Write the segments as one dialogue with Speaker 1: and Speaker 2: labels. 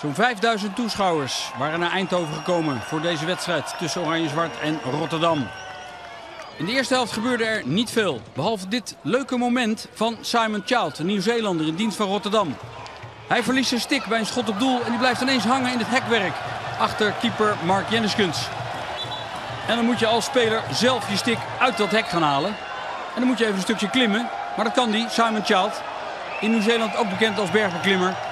Speaker 1: Zo'n 5000 toeschouwers waren naar Eindhoven gekomen voor deze wedstrijd tussen Oranje-Zwart en Rotterdam. In de eerste helft gebeurde er niet veel, behalve dit leuke moment van Simon Child, een Nieuw-Zeelander in dienst van Rotterdam. Hij verliest zijn stick bij een schot op doel en die blijft ineens hangen in het hekwerk achter keeper Mark Jenniskens. En dan moet je als speler zelf je stick uit dat hek gaan halen. En dan moet je even een stukje klimmen, maar dat kan die, Simon Child. In Nieuw-Zeeland ook bekend als bergbeklimmer.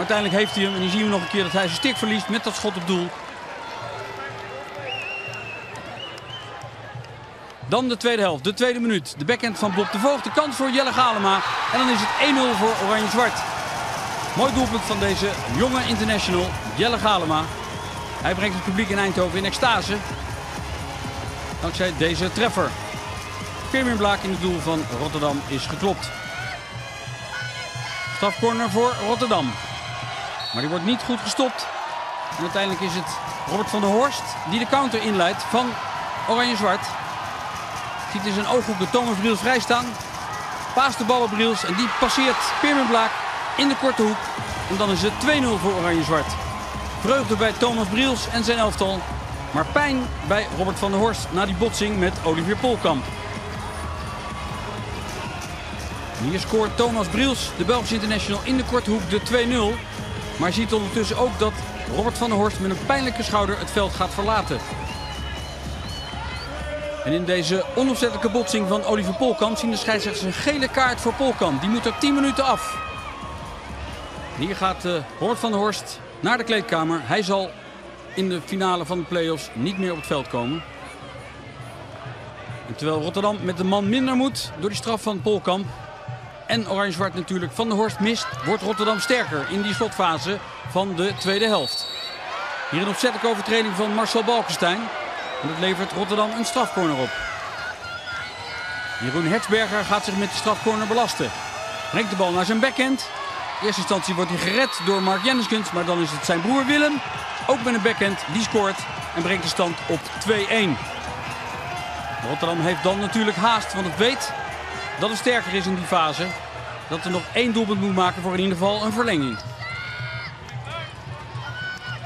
Speaker 1: Uiteindelijk heeft hij hem en dan zien we nog een keer dat hij zijn stick verliest met dat schot op doel. Dan de tweede helft, de tweede minuut. De backhand van Bob de Voogd, de kans voor Jelle Galema. En dan is het 1-0 voor Oranje-Zwart. Mooi doelpunt van deze jonge international, Jelle Galema. Hij brengt het publiek in Eindhoven in extase. Dankzij deze treffer. Firmin Blaak in het doel van Rotterdam is geklopt. Strafcorner voor Rotterdam. Maar die wordt niet goed gestopt. En uiteindelijk is het Robert van der Horst die de counter inleidt van Oranje-Zwart. Ziet in zijn ooghoek de Thomas Briels vrijstaan. Paast de bal op Briels en die passeert Pirmin Blaak in de korte hoek. En dan is het 2-0 voor Oranje-Zwart. Vreugde bij Thomas Briels en zijn elftal. Maar pijn bij Robert van der Horst na die botsing met Olivier Polkamp. Hier scoort Thomas Briels, de Belgische international, in de korte hoek de 2-0. Maar ziet ondertussen ook dat Robert van der Horst met een pijnlijke schouder het veld gaat verlaten. En in deze onopzettelijke botsing van Oliver Polkamp zien de scheidsrechters een gele kaart voor Polkamp. Die moet er 10 minuten af. Hier gaat uh, Robert van der Horst naar de kleedkamer. Hij zal in de finale van de play-offs niet meer op het veld komen. En terwijl Rotterdam met de man minder moet door die straf van Polkamp. En Oranje-Zwart natuurlijk van der Horst mist, wordt Rotterdam sterker in die slotfase van de tweede helft. Hier een opzettelijke overtreding van Marcel Balkenstein. En dat levert Rotterdam een strafcorner op. Jeroen Hetsberger gaat zich met de strafcorner belasten. Brengt de bal naar zijn backhand. In eerste instantie wordt hij gered door Mark Jenniskens. Maar dan is het zijn broer Willem. Ook met een backhand. Die scoort en brengt de stand op 2-1. Rotterdam heeft dan natuurlijk haast. Want het weet dat het sterker is in die fase. Dat er nog één doelpunt moet maken voor in ieder geval een verlenging.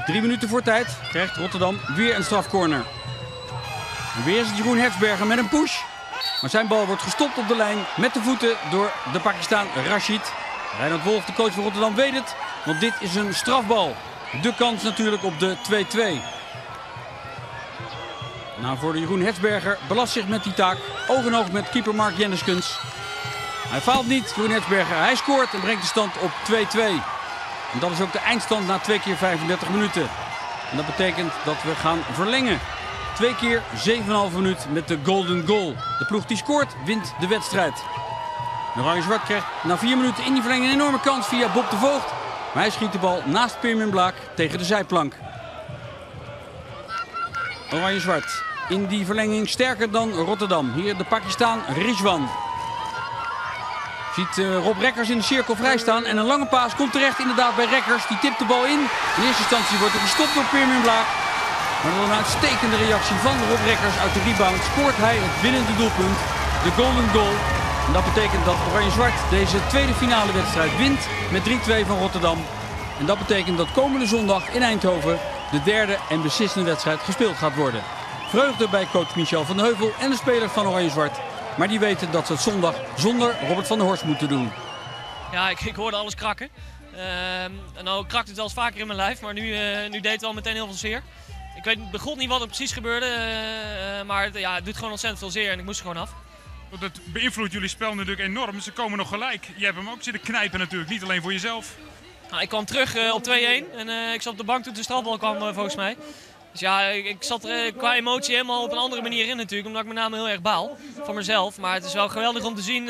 Speaker 1: Drie minuten voor tijd krijgt Rotterdam weer een strafcorner. Weer is het Jeroen Hetsberger met een push. Maar zijn bal wordt gestopt op de lijn met de voeten door de Pakistan Rashid. Reinhard Wolf, de coach van Rotterdam, weet het. Want dit is een strafbal. De kans natuurlijk op de 2-2. Nou, voor de Jeroen Hetsberger belast zich met die taak. Oog met keeper Mark Jenniskens. Hij faalt niet, Jeroen Hetsberger. Hij scoort en brengt de stand op 2-2. En dat is ook de eindstand na 2 keer 35 minuten. En dat betekent dat we gaan verlengen. Twee keer 7,5 minuut met de golden goal. De ploeg die scoort, wint de wedstrijd. Oranje-Zwart krijgt na vier minuten in die verlenging een enorme kans via Bob de Voogd. Maar hij schiet de bal naast Pirmin Blaak tegen de zijplank. Oranje-Zwart in die verlenging sterker dan Rotterdam. Hier de Pakistan Rizwan. Ziet uh, Rob Rekkers in de cirkel vrijstaan. En een lange paas komt terecht inderdaad bij Rekkers. Die tipt de bal in. In eerste instantie wordt er gestopt door Pirmin Blaak. Maar door een uitstekende reactie van Rob Rekkers uit de rebound scoort hij het winnende doelpunt. De golden goal. En dat betekent dat Oranje-Zwart deze tweede finale wedstrijd wint met 3-2 van Rotterdam. En dat betekent dat komende zondag in Eindhoven de derde en beslissende wedstrijd gespeeld gaat worden. Vreugde bij coach Michel van de Heuvel en de spelers van Oranje-Zwart. Maar die weten dat ze het zondag zonder Robert van der Horst moeten doen.
Speaker 2: Ja, ik, ik hoorde alles krakken. Uh, en nou krakt het wel eens vaker in mijn lijf, maar nu, uh, nu deed het wel meteen heel veel zeer. Ik weet begon niet wat er precies gebeurde, uh, maar het, ja, het doet gewoon ontzettend veel zeer en ik moest er gewoon af.
Speaker 3: Dat beïnvloedt jullie spel natuurlijk enorm. Ze komen nog gelijk. Je hebt hem ook zitten knijpen natuurlijk, niet alleen voor jezelf.
Speaker 2: Nou, ik kwam terug uh, op 2-1 en uh, ik zat op de bank toen de strafbal kwam uh, volgens mij. Dus ja, ik, ik zat er qua emotie helemaal op een andere manier in natuurlijk. Omdat ik met name heel erg baal van mezelf. Maar het is wel geweldig om te zien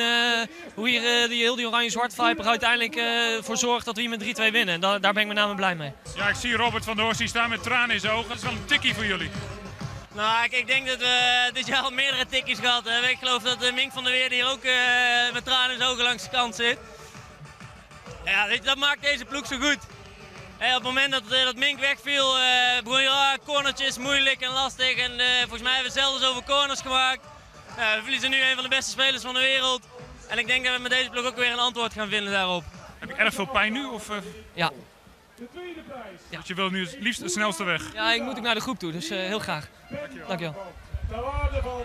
Speaker 2: hoe hier die, heel die oranje-zwart vibe er uiteindelijk voor zorgt dat we hier met 3-2 winnen. En da daar ben ik met name blij mee.
Speaker 3: Ja, ik zie Robert van der Horst staan met tranen in zijn ogen. Dat is wel een tikkie voor jullie.
Speaker 4: Nou, ik, ik, denk dat we dit jaar al meerdere tikjes gehad hebben. Ik geloof dat Mink van der Weer hier ook uh, met tranen in zijn ogen langs de kant zit. Ja, dat maakt deze ploeg zo goed. Hey, op het moment dat, dat Mink wegviel, uh, begon je, ah, cornertjes moeilijk en lastig. En uh, volgens mij hebben we zelfs over corners gemaakt. we verliezen nu een van de beste spelers van de wereld. En ik denk dat we met deze ploeg ook weer een antwoord gaan vinden daarop.
Speaker 3: Heb je erg veel pijn nu? Of,
Speaker 2: Ja.
Speaker 3: Want je wil nu het liefst de snelste weg.
Speaker 2: Ja, ik moet ook naar de groep toe, dus eh, heel graag. Dankjewel.
Speaker 5: Ter waarde van